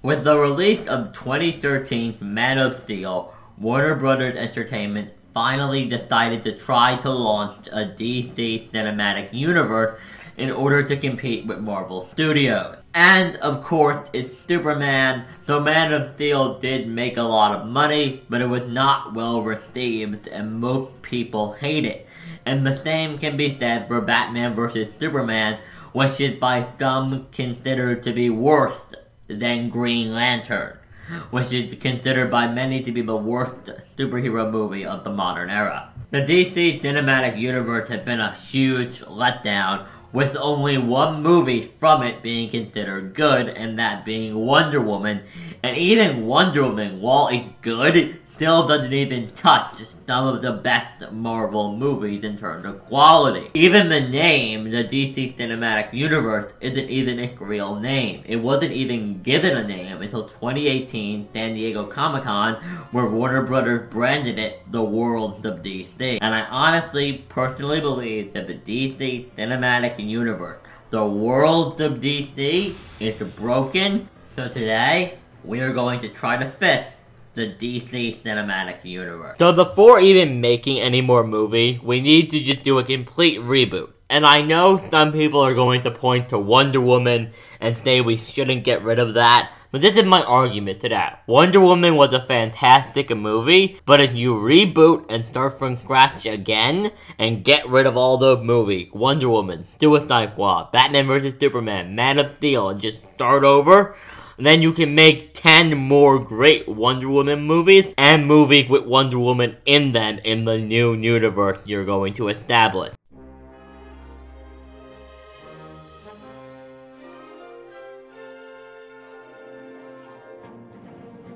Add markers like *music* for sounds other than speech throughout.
With the release of 2013's Man of Steel, Warner Brothers Entertainment finally decided to try to launch a DC cinematic universe in order to compete with Marvel Studios. And of course, it's Superman. So Man of Steel did make a lot of money, but it was not well received and most people hate it. And the same can be said for Batman vs. Superman, which is by some considered to be worse than Green Lantern, which is considered by many to be the worst superhero movie of the modern era. The DC Cinematic Universe has been a huge letdown, with only one movie from it being considered good, and that being Wonder Woman. And even Wonder Woman, while it's good, still doesn't even touch some of the best Marvel movies in terms of quality. Even the name, the DC Cinematic Universe, isn't even its real name. It wasn't even given a name until 2018 San Diego Comic Con, where Warner Brothers branded it the Worlds of DC. And I honestly, personally believe that the DC Cinematic Universe, the Worlds of DC, is broken. So today, we are going to try to fix the DC Cinematic Universe. So before even making any more movie, we need to just do a complete reboot. And I know some people are going to point to Wonder Woman and say we shouldn't get rid of that, but this is my argument to that. Wonder Woman was a fantastic movie, but if you reboot and start from scratch again and get rid of all those movies, Wonder Woman, Suicide Squad, Batman vs. Superman, Man of Steel, and just start over, then you can make 10 more great Wonder Woman movies and movies with Wonder Woman in them in the new universe you're going to establish.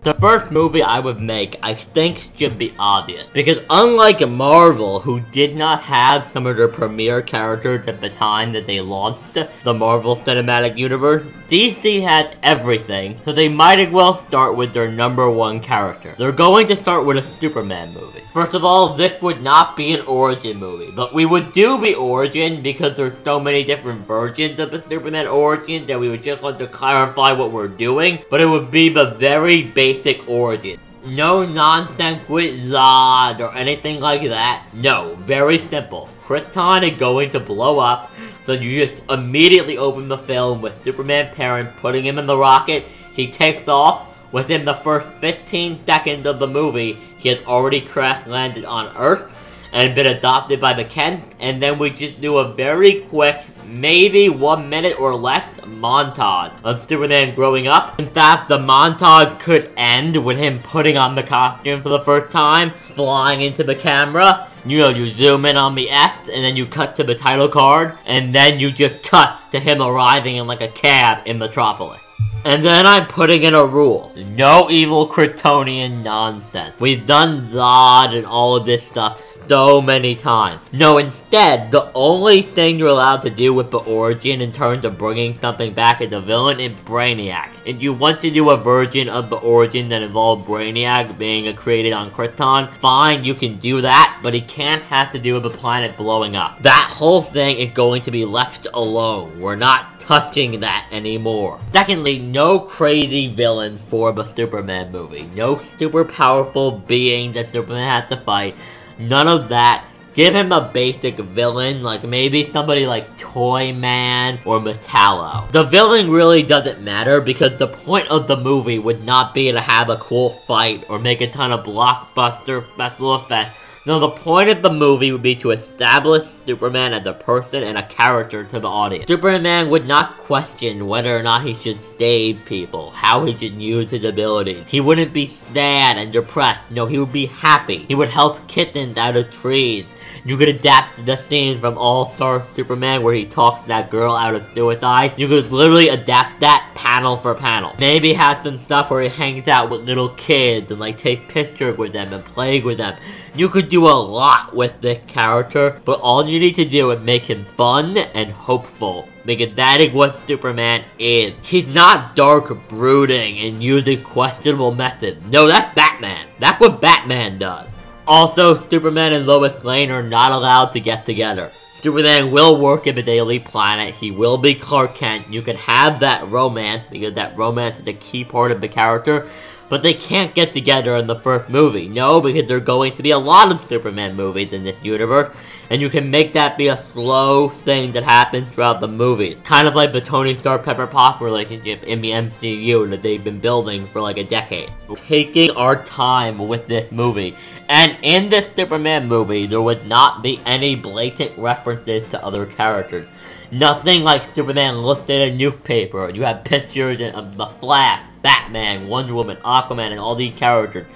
The first movie I would make, I think, should be obvious. Because unlike Marvel, who did not have some of their premier characters at the time that they launched the Marvel Cinematic Universe, DC has everything, so they might as well start with their number one character. They're going to start with a Superman movie. First of all, this would not be an origin movie, but we would do the origin because there's so many different versions of the Superman origin that we would just want to clarify what we're doing, but it would be the very basic basic origin. No nonsense with Zod or anything like that. No, very simple. Krypton is going to blow up, so you just immediately open the film with Superman parent putting him in the rocket. He takes off. Within the first 15 seconds of the movie, he has already crash landed on Earth and been adopted by the Kent, and then we just do a very quick, maybe one minute or less montage of Superman growing up. In fact, the montage could end with him putting on the costume for the first time, flying into the camera, you know, you zoom in on the S, and then you cut to the title card, and then you just cut to him arriving in like a cab in Metropolis. And then I'm putting in a rule. No evil Kryptonian nonsense. We've done Zod and all of this stuff so many times. No, instead, the only thing you're allowed to do with the origin in terms of bringing something back as a villain is Brainiac. If you want to do a version of the origin that involves Brainiac being created on Krypton, fine, you can do that, but it can't have to do with the planet blowing up. That whole thing is going to be left alone. We're not touching that anymore. Secondly, no crazy villain for the Superman movie. No super powerful being that Superman has to fight. None of that. Give him a basic villain, like maybe somebody like Toyman or Metallo. The villain really doesn't matter because the point of the movie would not be to have a cool fight or make a ton of blockbuster special effects no, the point of the movie would be to establish Superman as a person and a character to the audience. Superman would not question whether or not he should save people, how he should use his abilities. He wouldn't be sad and depressed. No, he would be happy. He would help kittens out of trees. You could adapt the scene from All-Star Superman where he talks that girl out of suicide. You could literally adapt that panel for panel. Maybe have some stuff where he hangs out with little kids and like take pictures with them and play with them. You could do a lot with this character, but all you need to do is make him fun and hopeful. Because that is what Superman is. He's not dark brooding and using questionable methods. No, that's Batman. That's what Batman does. Also, Superman and Lois Lane are not allowed to get together. Superman will work in the Daily Planet. He will be Clark Kent. You can have that romance because that romance is a key part of the character. But they can't get together in the first movie. No, because there are going to be a lot of Superman movies in this universe and you can make that be a slow thing that happens throughout the movie. Kind of like the Tony Stark Pepper Potts relationship in the MCU that they've been building for like a decade. Taking our time with this movie. And in this Superman movie, there would not be any blatant references to other characters. Nothing like Superman listed in a newspaper. And you have pictures of The Flash, Batman, Wonder Woman, Aquaman, and all these characters.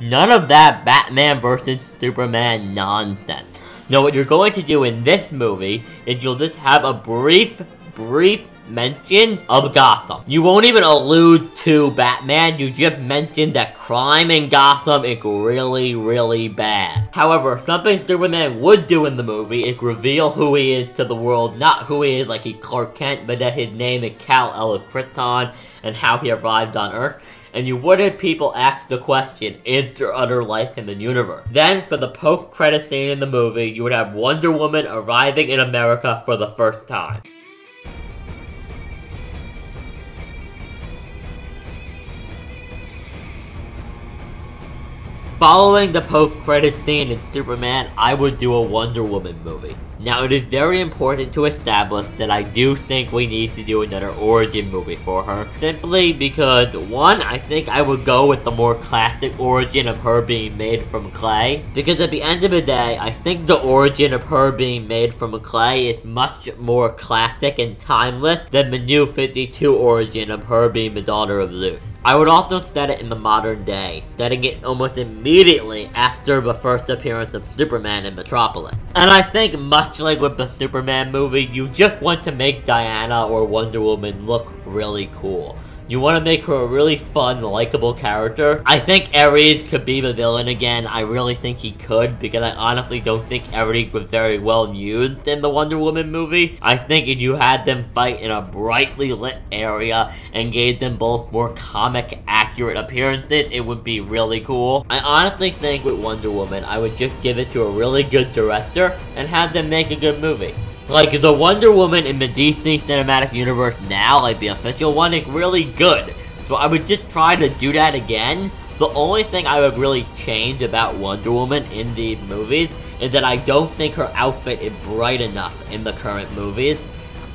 None of that Batman versus Superman nonsense. Now what you're going to do in this movie is you'll just have a brief, brief mention of Gotham. You won't even allude to Batman, you just mention that crime in Gotham is really, really bad. However, something Superman would do in the movie is reveal who he is to the world, not who he is like he's Clark Kent, but that his name is Kal-El Krypton and how he arrived on Earth and you wouldn't people ask the question, is there other life in the universe? Then, for the post-credit scene in the movie, you would have Wonder Woman arriving in America for the first time. Following the post-credit scene in Superman, I would do a Wonder Woman movie. Now, it is very important to establish that I do think we need to do another origin movie for her. Simply because, one, I think I would go with the more classic origin of her being made from clay. Because at the end of the day, I think the origin of her being made from clay is much more classic and timeless than the new 52 origin of her being the daughter of Zeus. I would also set it in the modern day, setting it almost immediately after the first appearance of Superman in Metropolis. And I think much like with the Superman movie, you just want to make Diana or Wonder Woman look really cool. You want to make her a really fun, likable character. I think Ares could be the villain again. I really think he could because I honestly don't think Ares was very well used in the Wonder Woman movie. I think if you had them fight in a brightly lit area and gave them both more comic accurate appearances, it would be really cool. I honestly think with Wonder Woman, I would just give it to a really good director and have them make a good movie. Like, the Wonder Woman in the DC Cinematic Universe now, like the official one, is really good. So I would just try to do that again. The only thing I would really change about Wonder Woman in the movies is that I don't think her outfit is bright enough in the current movies.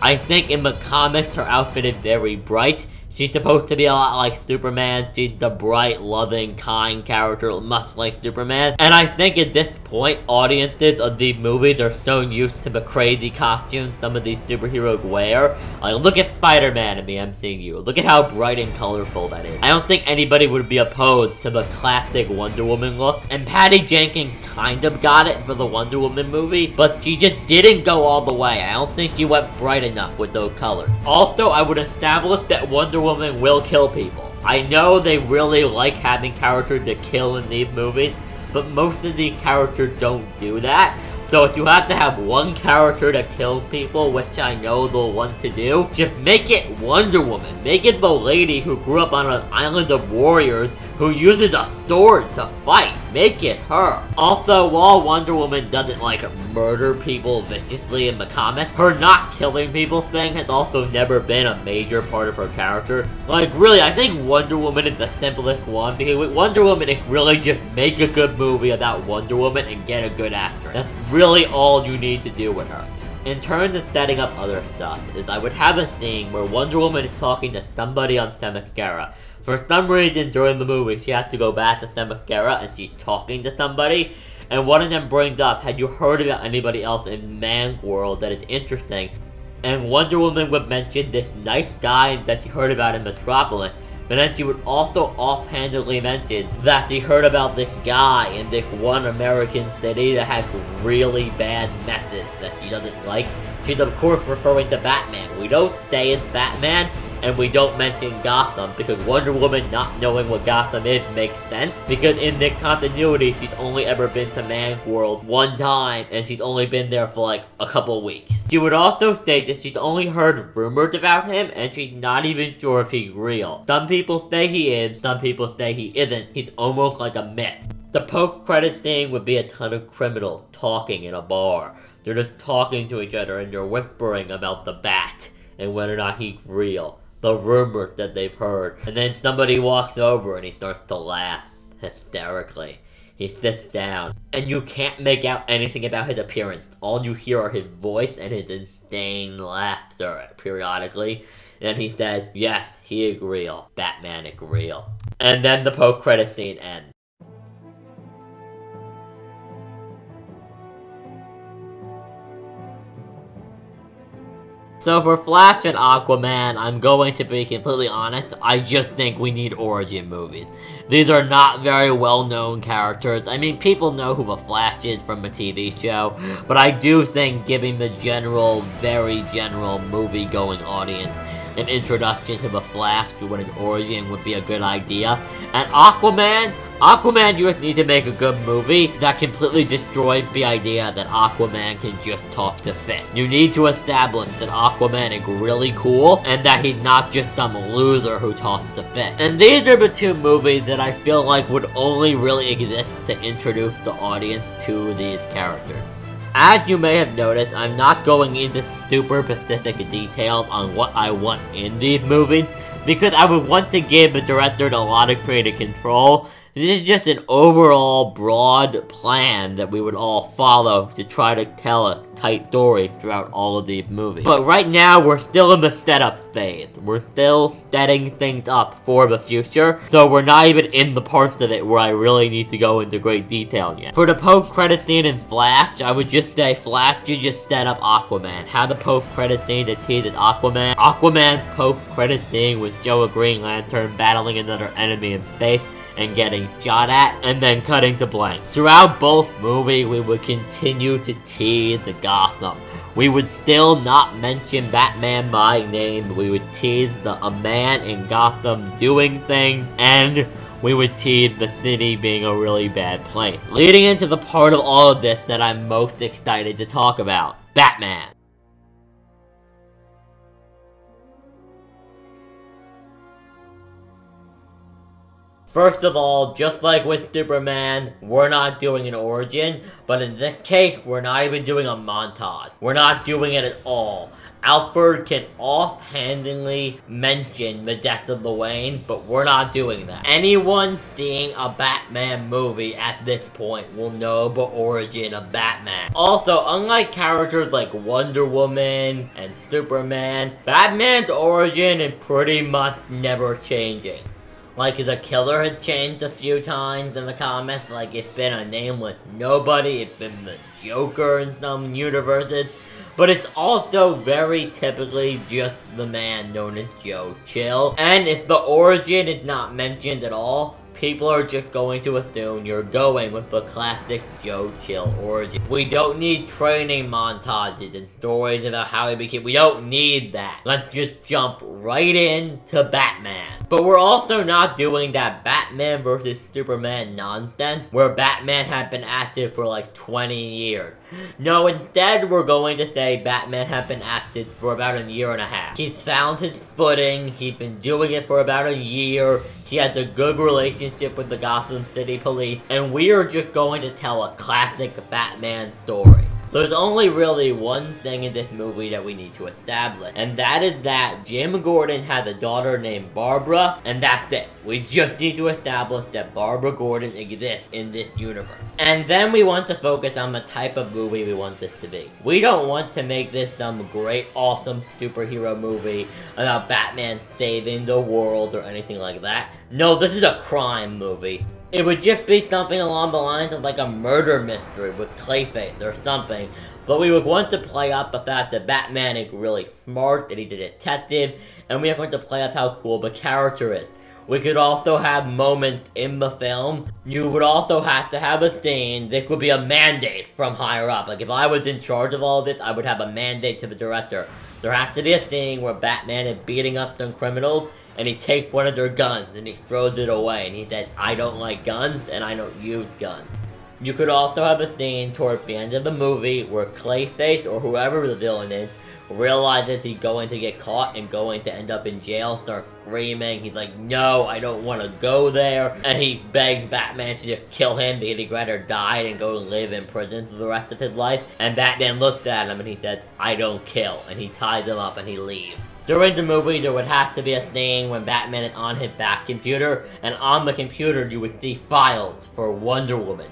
I think in the comics her outfit is very bright, She's supposed to be a lot like Superman. She's the bright, loving, kind character, much like Superman. And I think at this point, audiences of these movies are so used to the crazy costumes some of these superheroes wear. Like, look at Spider-Man in the MCU. Look at how bright and colorful that is. I don't think anybody would be opposed to the classic Wonder Woman look. And Patty Jenkins kind of got it for the Wonder Woman movie, but she just didn't go all the way. I don't think she went bright enough with those colors. Also, I would establish that Wonder Woman will kill people. I know they really like having characters to kill in these movies, but most of these characters don't do that. So if you have to have one character to kill people, which I know they'll want to do, just make it Wonder Woman. Make it the lady who grew up on an island of warriors who uses a sword to fight. Make it her. Also, while Wonder Woman doesn't like murder people viciously in the comics, her not killing people thing has also never been a major part of her character. Like, really, I think Wonder Woman is the simplest one, because with Wonder Woman, it's really just make a good movie about Wonder Woman and get a good actress. That's really all you need to do with her. In terms of setting up other stuff, is I would have a scene where Wonder Woman is talking to somebody on Themyscira, for some reason during the movie, she has to go back to Themyscira and she's talking to somebody. And one of them brings up, had you heard about anybody else in man's world that is interesting? And Wonder Woman would mention this nice guy that she heard about in Metropolis. But then she would also offhandedly mention that she heard about this guy in this one American city that has really bad methods that she doesn't like. She's of course referring to Batman. We don't say it's Batman, and we don't mention Gotham because Wonder Woman not knowing what Gotham is makes sense because in the continuity she's only ever been to Man's World one time and she's only been there for like a couple weeks. She would also state that she's only heard rumors about him and she's not even sure if he's real. Some people say he is, some people say he isn't. He's almost like a myth. The post-credit thing would be a ton of criminals talking in a bar They're just talking to each other and they're whispering about the bat and whether or not he's real. The rumors that they've heard. And then somebody walks over and he starts to laugh hysterically. He sits down, and you can't make out anything about his appearance. All you hear are his voice and his insane laughter periodically. And he says, yes, he is real. Batman is real. And then the post-credit scene ends. So for Flash and Aquaman, I'm going to be completely honest, I just think we need origin movies. These are not very well-known characters. I mean, people know who the Flash is from a TV show, but I do think giving the general, very general movie-going audience an introduction to the Flash to what his origin would be a good idea. And Aquaman, Aquaman, just need to make a good movie that completely destroys the idea that Aquaman can just talk to fish. You need to establish that Aquaman is really cool and that he's not just some loser who talks to fish. And these are the two movies that I feel like would only really exist to introduce the audience to these characters. As you may have noticed, I'm not going into super specific details on what I want in these movies, because I would want to give the director a lot of creative control this is just an overall broad plan that we would all follow to try to tell a tight story throughout all of these movies. But right now, we're still in the setup phase. We're still setting things up for the future, so we're not even in the parts of it where I really need to go into great detail yet. For the post-credit scene in Flash, I would just say Flash should just set up Aquaman. Have the post-credit scene that teases Aquaman. Aquaman's post-credit scene with Joe Green Lantern battling another enemy in space and getting shot at, and then cutting to blank. Throughout both movies, we would continue to tease the Gotham. We would still not mention Batman by name, we would tease the, a man in Gotham doing things, and we would tease the city being a really bad place. Leading into the part of all of this that I'm most excited to talk about, Batman. First of all, just like with Superman, we're not doing an origin, but in this case, we're not even doing a montage. We're not doing it at all. Alfred can offhandedly mention the death of the Wayne, but we're not doing that. Anyone seeing a Batman movie at this point will know the origin of Batman. Also, unlike characters like Wonder Woman and Superman, Batman's origin is pretty much never changing. Like, the killer had changed a few times in the comics. Like, it's been a nameless nobody. It's been the Joker in some universes. But it's also very typically just the man known as Joe Chill. And if the origin is not mentioned at all, people are just going to assume you're going with the classic Joe Chill origin. We don't need training montages and stories about how he became- we don't need that. Let's just jump right into Batman. But we're also not doing that Batman versus Superman nonsense, where Batman had been active for like 20 years. No, instead we're going to say Batman has been active for about a year and a half. He's found his footing, he's been doing it for about a year, he has a good relationship with the Gotham City Police, and we are just going to tell a classic Batman story. There's only really one thing in this movie that we need to establish, and that is that Jim Gordon has a daughter named Barbara, and that's it. We just need to establish that Barbara Gordon exists in this universe. And then we want to focus on the type of movie we want this to be. We don't want to make this some great, awesome superhero movie about Batman saving the world or anything like that. No, this is a crime movie. It would just be something along the lines of like a murder mystery with Clayface or something. But we would want to play up the fact that Batman is really smart, that he's a detective, and we are going to play up how cool the character is. We could also have moments in the film. You would also have to have a scene that could be a mandate from higher up. Like if I was in charge of all this, I would have a mandate to the director. There has to be a scene where Batman is beating up some criminals and he takes one of their guns and he throws it away and he said, I don't like guns and I don't use guns. You could also have a scene towards the end of the movie where Clayface or whoever the villain is realizes he's going to get caught and going to end up in jail, starts screaming. He's like, no, I don't want to go there. And he begs Batman to just kill him because he'd rather die and go live in prison for the rest of his life. And Batman looked at him and he said, I don't kill. And he ties him up and he leaves. During the movie, there would have to be a thing when Batman is on his back computer, and on the computer you would see files for Wonder Woman,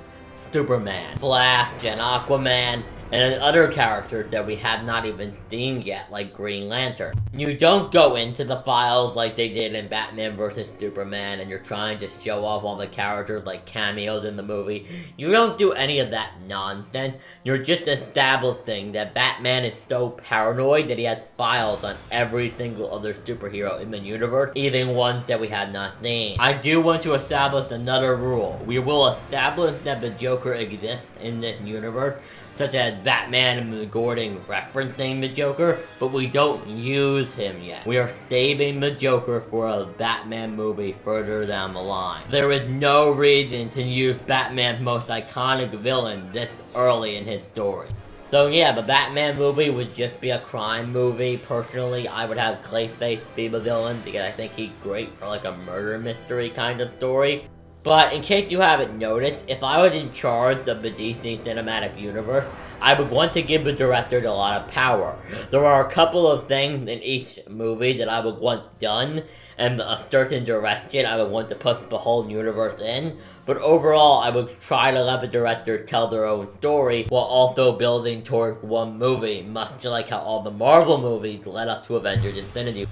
Superman, Flash, and Aquaman, and other characters that we have not even seen yet, like Green Lantern. You don't go into the files like they did in Batman vs. Superman, and you're trying to show off all the characters like cameos in the movie. You don't do any of that nonsense. You're just establishing that Batman is so paranoid that he has files on every single other superhero in the universe, even ones that we have not seen. I do want to establish another rule. We will establish that the Joker exists in this universe, such as Batman and Gordon referencing the Joker, but we don't use him yet. We are saving the Joker for a Batman movie further down the line. There is no reason to use Batman's most iconic villain this early in his story. So yeah, the Batman movie would just be a crime movie. Personally, I would have Clayface be the villain because I think he's great for like a murder mystery kind of story. But in case you haven't noticed, if I was in charge of the DC Cinematic Universe, I would want to give the directors a lot of power. There are a couple of things in each movie that I would want done, and a certain direction I would want to put the whole universe in, but overall I would try to let the director tell their own story while also building towards one movie, much like how all the Marvel movies led up to Avengers Infinity.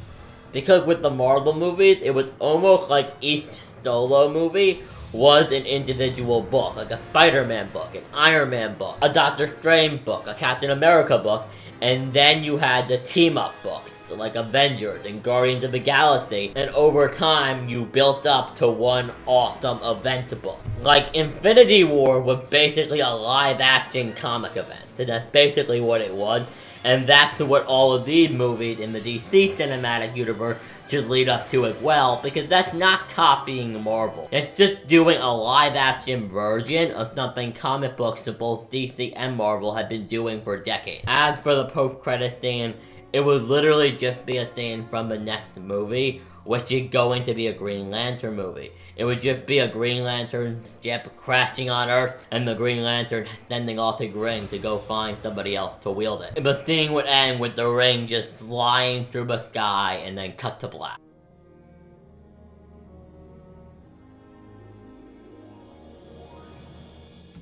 Because with the Marvel movies, it was almost like each solo movie was an individual book, like a Spider-Man book, an Iron Man book, a Doctor Strange book, a Captain America book, and then you had the team-up books, like Avengers and Guardians of the Galaxy, and over time you built up to one awesome event book. Like Infinity War was basically a live-action comic event, and that's basically what it was, and that's what all of these movies in the DC Cinematic Universe should lead up to as well, because that's not copying Marvel. It's just doing a live-action version of something comic books of both DC and Marvel have been doing for decades. As for the post-credit scene, it would literally just be a scene from the next movie, which is going to be a Green Lantern movie. It would just be a Green Lantern ship crashing on Earth, and the Green Lantern sending off his ring to go find somebody else to wield it. The scene would end with the ring just flying through the sky, and then cut to black.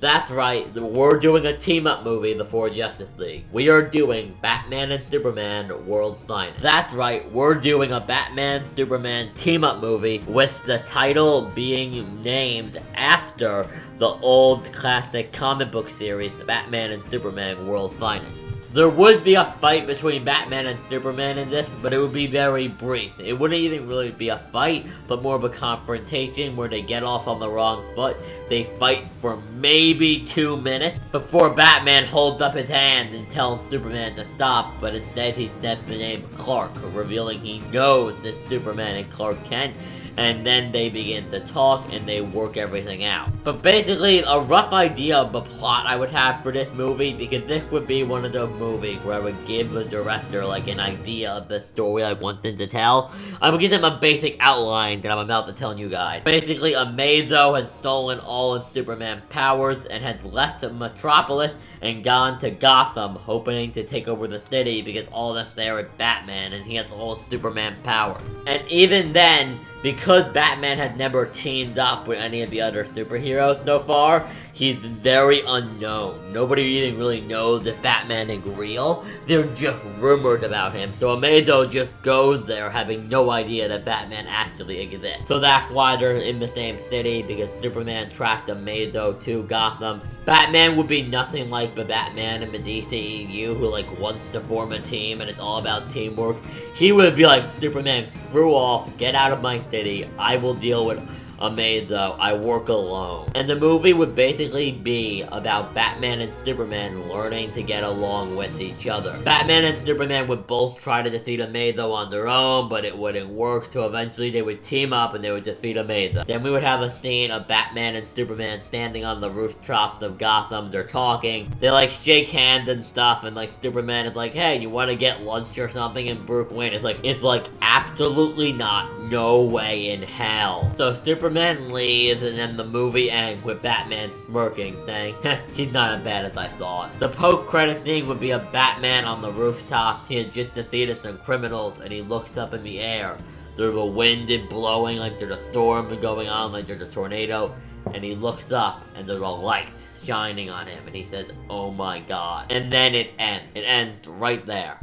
That's right, we're doing a team-up movie The Four Justice League. We are doing Batman and Superman World's Finest. That's right, we're doing a Batman-Superman team-up movie with the title being named after the old classic comic book series, Batman and Superman World's Finest. There would be a fight between Batman and Superman in this, but it would be very brief. It wouldn't even really be a fight, but more of a confrontation where they get off on the wrong foot. They fight for maybe two minutes before Batman holds up his hand and tells Superman to stop, but instead he says the name Clark, revealing he knows that Superman and Clark Kent and then they begin to talk and they work everything out. But basically, a rough idea of the plot I would have for this movie, because this would be one of those movies where I would give the director like an idea of the story I want them to tell. I would give them a basic outline that I'm about to tell you guys. Basically, Amazo has stolen all of Superman's powers and has left Metropolis and gone to Gotham, hoping to take over the city because all that's there is Batman and he has all Superman power. And even then, because Batman had never teamed up with any of the other superheroes so far, he's very unknown. Nobody even really knows that Batman is real. They're just rumored about him. So Amazo just goes there having no idea that Batman actually exists. So that's why they're in the same city, because Superman tracked Amazo to Gotham. Batman would be nothing like the Batman in the DCEU who like wants to form a team and it's all about teamwork. He would be like, Superman, screw off, get out of my city, I will deal with Amazo, I work alone. And the movie would basically be about Batman and Superman learning to get along with each other. Batman and Superman would both try to defeat Amazo on their own, but it wouldn't work, so eventually they would team up and they would defeat Amazo. Then we would have a scene of Batman and Superman standing on the rooftops of Gotham, they're talking, they like shake hands and stuff, and like Superman is like, hey, you want to get lunch or something? And Bruce Wayne is like, it's like absolutely not, no way in hell. So Superman leaves, and then the movie ends with Batman smirking, saying, *laughs* he's not as bad as I thought. The post-credit scene would be a Batman on the rooftops, he had just defeated some criminals, and he looks up in the air. There's a wind is blowing, like there's a storm going on, like there's a tornado, and he looks up, and there's a light shining on him, and he says, oh my god. And then it ends. It ends right there.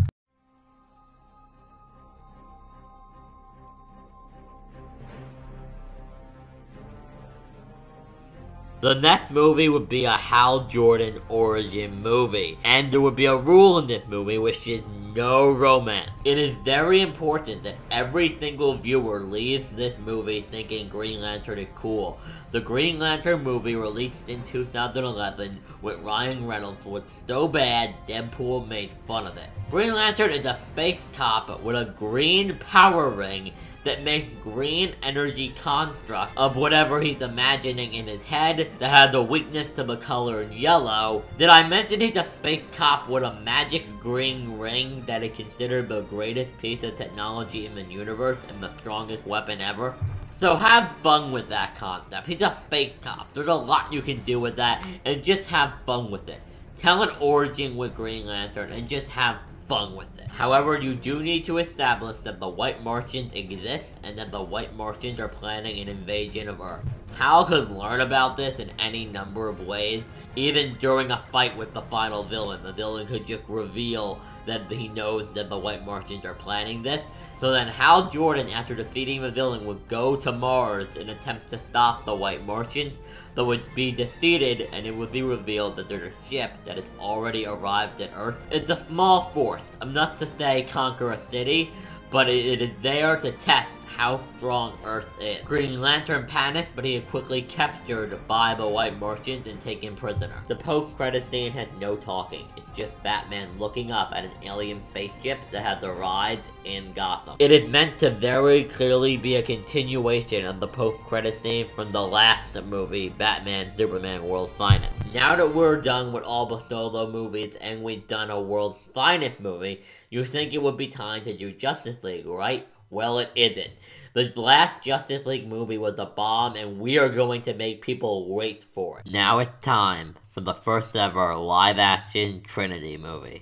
The next movie would be a Hal Jordan origin movie. And there would be a rule in this movie which is no romance. It is very important that every single viewer leaves this movie thinking Green Lantern is cool. The Green Lantern movie released in 2011 with Ryan Reynolds was so bad Deadpool made fun of it. Green Lantern is a space cop with a green power ring that makes green energy construct of whatever he's imagining in his head that has a weakness to the color yellow. Did I mention he's a space cop with a magic green ring that is considered the greatest piece of technology in the universe and the strongest weapon ever? So have fun with that concept. He's a space cop. There's a lot you can do with that, and just have fun with it. Tell an origin with Green Lantern, and just have fun with it. However, you do need to establish that the White Martians exist and that the White Martians are planning an invasion of Earth. Hal could learn about this in any number of ways. Even during a fight with the final villain, the villain could just reveal that he knows that the White Martians are planning this. So then Hal Jordan, after defeating the villain, would go to Mars and attempt to stop the White Martians but would be defeated and it would be revealed that there's a ship that has already arrived at Earth. It's a small force, I'm not to say conquer a city, but it is there to test how strong Earth is. Green Lantern panicked, but he is quickly captured by the White Martians and taken prisoner. The post-credit scene had no talking. It's just Batman looking up at an alien spaceship that has arrived in Gotham. It is meant to very clearly be a continuation of the post-credit scene from the last movie, Batman Superman World's Finest. Now that we're done with all the solo movies and we've done a World's Finest movie, you think it would be time to do Justice League, right? Well, it isn't. The last Justice League movie was a bomb, and we are going to make people wait for it. Now it's time for the first ever live-action Trinity movie.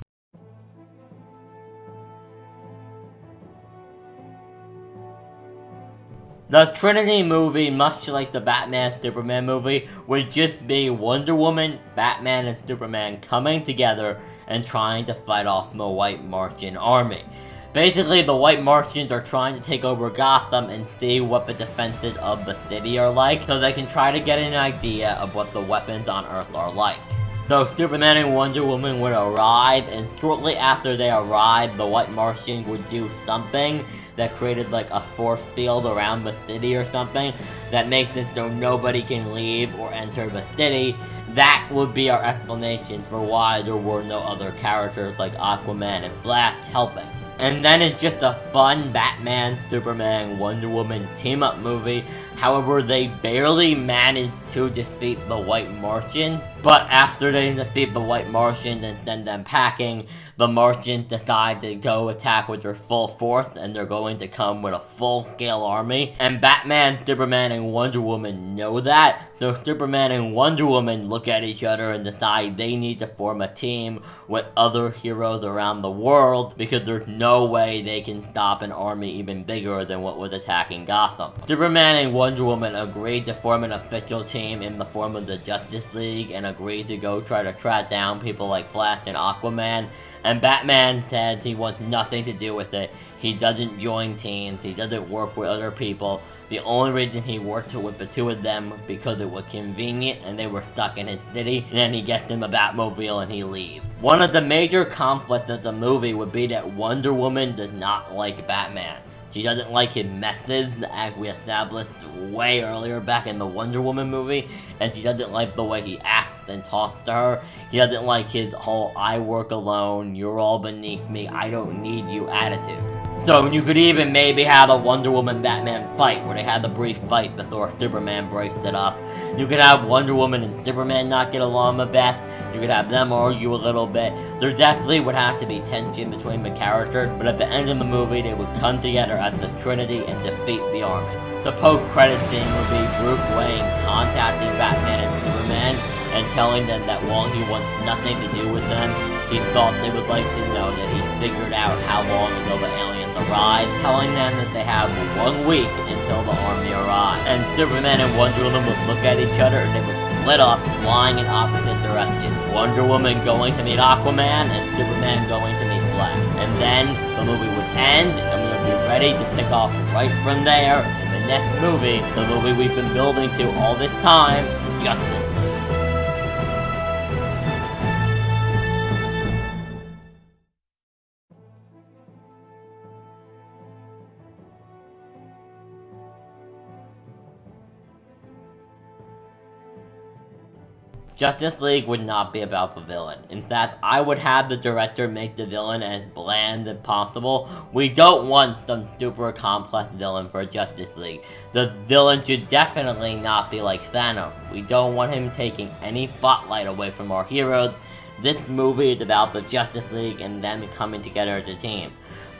The Trinity movie, much like the Batman Superman movie, would just be Wonder Woman, Batman, and Superman coming together and trying to fight off the White Martian army. Basically, the White Martians are trying to take over Gotham and see what the defenses of the city are like, so they can try to get an idea of what the weapons on Earth are like. So Superman and Wonder Woman would arrive, and shortly after they arrive, the White Martians would do something that created like a force field around the city or something that makes it so nobody can leave or enter the city. That would be our explanation for why there were no other characters like Aquaman and Flash helping. And then it's just a fun Batman, Superman, Wonder Woman team-up movie. However, they barely managed to defeat the White Martian. But after they defeat the White Martians and send them packing, the Martians decide to go attack with their full force and they're going to come with a full-scale army. And Batman, Superman, and Wonder Woman know that, so Superman and Wonder Woman look at each other and decide they need to form a team with other heroes around the world because there's no way they can stop an army even bigger than what was attacking Gotham. Superman and Wonder Woman agreed to form an official team in the form of the Justice League and agreed to go try to track down people like Flash and Aquaman and Batman says he wants nothing to do with it. He doesn't join teams. He doesn't work with other people. The only reason he worked with the two of them because it was convenient and they were stuck in his city. And then he gets them a Batmobile and he leaves. One of the major conflicts of the movie would be that Wonder Woman does not like Batman. She doesn't like his methods, as we established way earlier back in the Wonder Woman movie, and she doesn't like the way he acts and talks to her. He doesn't like his whole I work alone, you're all beneath me, I don't need you attitude. So you could even maybe have a Wonder Woman Batman fight where they have the brief fight before Superman breaks it up. You could have Wonder Woman and Superman not get along the best. You could have them argue a little bit. There definitely would have to be tension between the characters, but at the end of the movie, they would come together as the Trinity and defeat the army. The post-credit scene would be Bruce Wayne contacting Batman and Superman and telling them that while he wants nothing to do with them, he thought they would like to know that he figured out how long ago the aliens arrived, telling them that they have one week until the army arrives. And Superman and Wonder Woman would look at each other and they would split up, flying in opposite directions. Wonder Woman going to meet Aquaman and Superman going to meet Flash. And then the movie would end and we would be ready to pick off right from there in the next movie, the movie we've been building to all this time, Justice Justice League would not be about the villain. In fact, I would have the director make the villain as bland as possible. We don't want some super complex villain for Justice League. The villain should definitely not be like Thanos. We don't want him taking any spotlight away from our heroes. This movie is about the Justice League and them coming together as a team.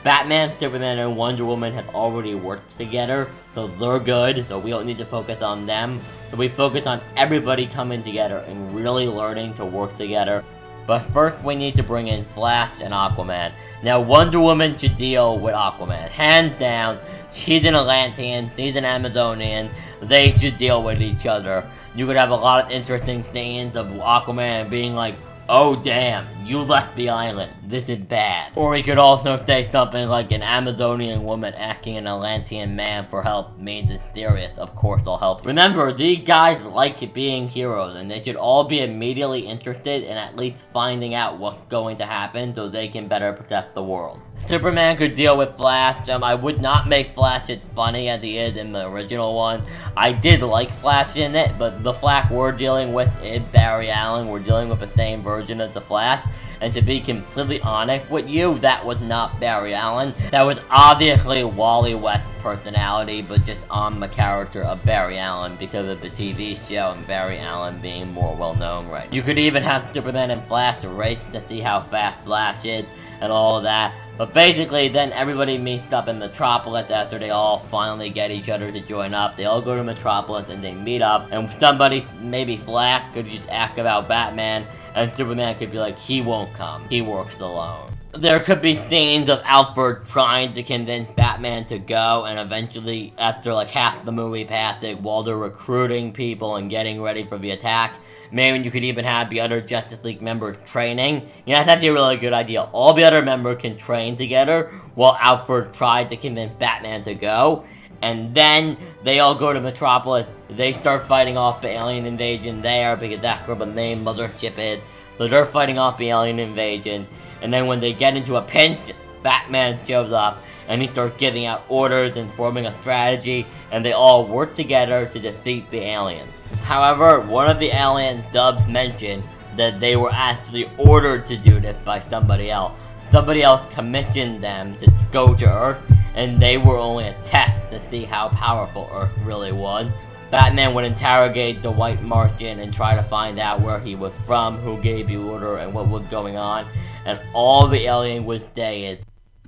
Batman, Superman, and Wonder Woman have already worked together, so they're good, so we don't need to focus on them. So we focus on everybody coming together and really learning to work together. But first we need to bring in Flash and Aquaman. Now Wonder Woman should deal with Aquaman. Hands down, she's an Atlantean, she's an Amazonian, they should deal with each other. You could have a lot of interesting scenes of Aquaman being like, Oh damn, you left the island. This is bad. Or he could also say something like an Amazonian woman asking an Atlantean man for help means it's serious. Of course I'll help. Remember, these guys like being heroes and they should all be immediately interested in at least finding out what's going to happen so they can better protect the world. Superman could deal with Flash. Um, I would not make Flash as funny as he is in the original one. I did like Flash in it, but the Flash we're dealing with is Barry Allen. We're dealing with the same version of the Flash. And to be completely honest with you, that was not Barry Allen. That was obviously Wally West's personality, but just on the character of Barry Allen because of the TV show and Barry Allen being more well known right. You could even have Superman and Flash race to see how fast Flash is and all that. But basically, then everybody meets up in Metropolis after they all finally get each other to join up. They all go to Metropolis and they meet up. And somebody, maybe Flash, could just ask about Batman. And Superman could be like, he won't come. He works alone. There could be scenes of Alfred trying to convince Batman to go, and eventually, after like half the movie passing, while they're recruiting people and getting ready for the attack, Maybe you could even have the other Justice League members training. You know, that's actually a really good idea. All the other members can train together while Alfred tried to convince Batman to go. And then they all go to Metropolis. They start fighting off the alien invasion there because that's where the main mothership is. So they're fighting off the alien invasion. And then when they get into a pinch, Batman shows up and he starts giving out orders and forming a strategy. And they all work together to defeat the aliens. However, one of the alien dubs mentioned that they were actually ordered to do this by somebody else. Somebody else commissioned them to go to Earth, and they were only a test to see how powerful Earth really was. Batman would interrogate the White Martian and try to find out where he was from, who gave the order, and what was going on, and all the alien would say is,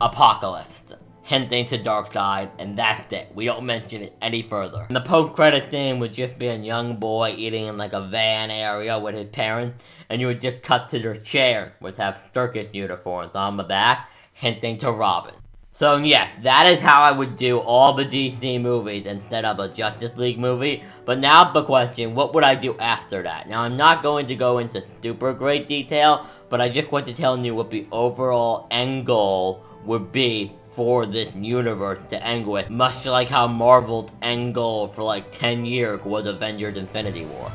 Apokolips hinting to Darkseid, and that's it. We don't mention it any further. And the post-credit scene would just be a young boy eating in like a van area with his parents, and you would just cut to their chair, which have circus uniforms on the back, hinting to Robin. So yeah, that is how I would do all the DC movies instead of a Justice League movie. But now the question, what would I do after that? Now I'm not going to go into super great detail, but I just want to tell you what the overall end goal would be for this universe to end with, much like how Marvel's end goal for like 10 years was Avengers Infinity War.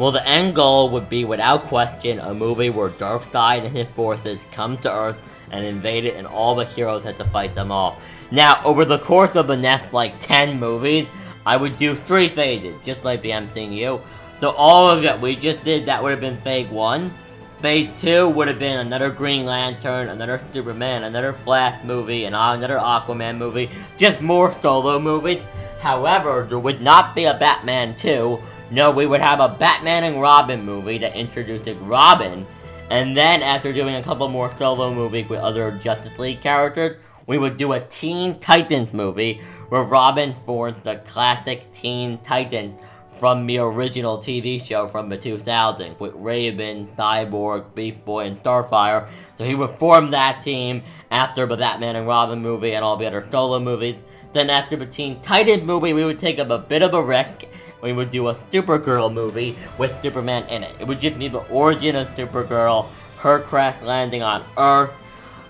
Well, the end goal would be, without question, a movie where Darkseid and his forces come to Earth and invade it, and all the heroes had to fight them all. Now, over the course of the next, like, 10 movies, I would do three phases, just like the MCU. So all of it we just did, that would have been phase 1. Phase 2 would have been another Green Lantern, another Superman, another Flash movie, and another Aquaman movie. Just more solo movies. However, there would not be a Batman 2. No, we would have a Batman and Robin movie that introduces Robin. And then after doing a couple more solo movies with other Justice League characters, we would do a Teen Titans movie where Robin forms the classic Teen Titans from the original TV show from the 2000s with Raven, Cyborg, Beast Boy, and Starfire. So he would form that team after the Batman and Robin movie and all the other solo movies. Then after the Teen Titans movie, we would take up a bit of a risk. We would do a Supergirl movie with Superman in it. It would just be the origin of Supergirl, her crash landing on Earth,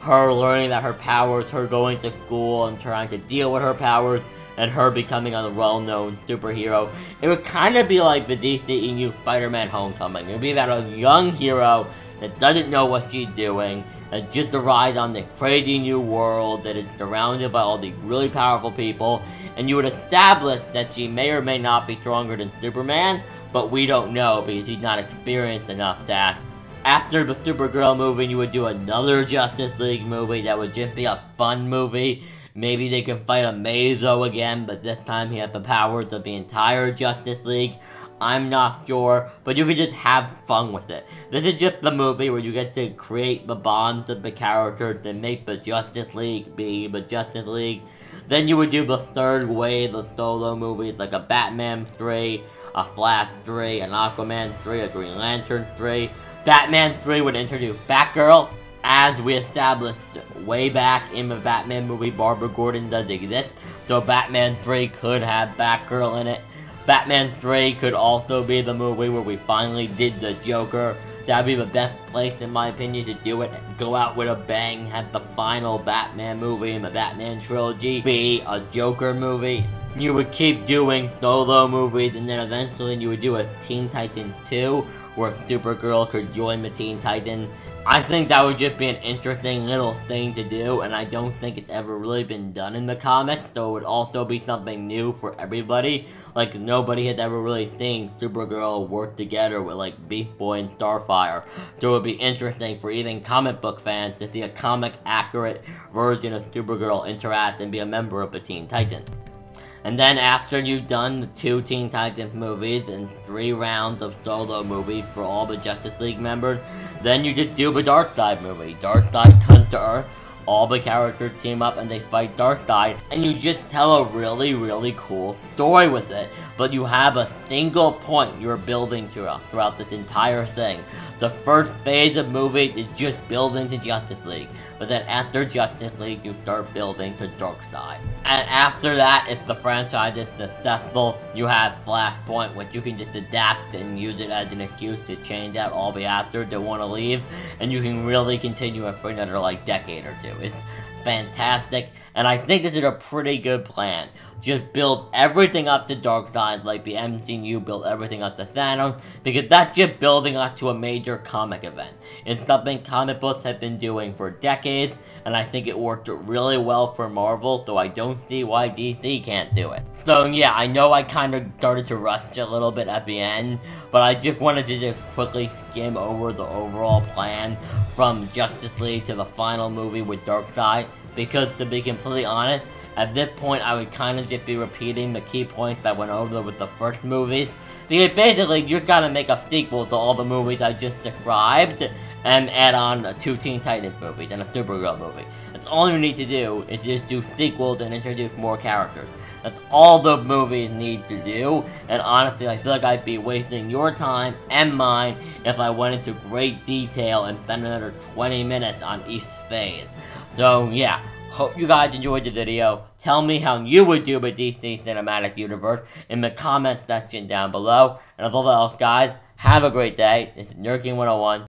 her learning that her powers, her going to school and trying to deal with her powers, and her becoming a well-known superhero. It would kind of be like the DCEU Spider-Man Homecoming. It would be about a young hero that doesn't know what she's doing, that just arrived on this crazy new world that is surrounded by all these really powerful people, and you would establish that she may or may not be stronger than Superman, but we don't know because he's not experienced enough to ask after the Supergirl movie, you would do another Justice League movie that would just be a fun movie. Maybe they could fight Amazo again, but this time he had the powers of the entire Justice League. I'm not sure, but you could just have fun with it. This is just the movie where you get to create the bonds of the characters and make the Justice League be the Justice League. Then you would do the third wave of solo movies like a Batman 3, a Flash 3, an Aquaman 3, a Green Lantern 3. Batman 3 would introduce Batgirl, as we established way back in the Batman movie, Barbara Gordon does exist, so Batman 3 could have Batgirl in it. Batman 3 could also be the movie where we finally did the Joker. That'd be the best place, in my opinion, to do it. Go out with a bang, have the final Batman movie in the Batman trilogy be a Joker movie. You would keep doing solo movies, and then eventually you would do a Teen Titans 2, where Supergirl could join the Teen Titans. I think that would just be an interesting little thing to do, and I don't think it's ever really been done in the comics, so it would also be something new for everybody. Like, nobody had ever really seen Supergirl work together with, like, Beast Boy and Starfire. So it would be interesting for even comic book fans to see a comic-accurate version of Supergirl interact and be a member of the Teen Titans. And then after you've done the two Teen Titans movies and three rounds of solo movies for all the Justice League members, then you just do the Darkseid movie. Darkseid comes to Earth, all the characters team up and they fight Darkseid, and you just tell a really, really cool story with it. But you have a single point you're building throughout, uh, throughout this entire thing. The first phase of movie is just building to Justice League. But then after Justice League, you start building to Darkseid. And after that, if the franchise is successful, you have Flashpoint, which you can just adapt and use it as an excuse to change out all the actors that want to leave. And you can really continue it for another, like, decade or two. It's fantastic. And I think this is a pretty good plan. Just build everything up to Darkseid like the MCU built everything up to Thanos, because that's just building up to a major comic event. It's something comic books have been doing for decades, and I think it worked really well for Marvel, so I don't see why DC can't do it. So yeah, I know I kind of started to rush a little bit at the end, but I just wanted to just quickly skim over the overall plan from Justice League to the final movie with Darkseid, because to be completely honest, at this point I would kind of just be repeating the key points that went over with the first movies. Because basically, you're gotta make a sequel to all the movies I just described, and add on a two Teen Titans movies and a Supergirl movie. That's all you need to do, is just do sequels and introduce more characters. That's all the movies need to do, and honestly, I feel like I'd be wasting your time and mine if I went into great detail and spent another 20 minutes on each phase. So, yeah, hope you guys enjoyed the video. Tell me how you would do with DC Cinematic Universe in the comment section down below. And above all else, guys, have a great day. This is Nerd King 101.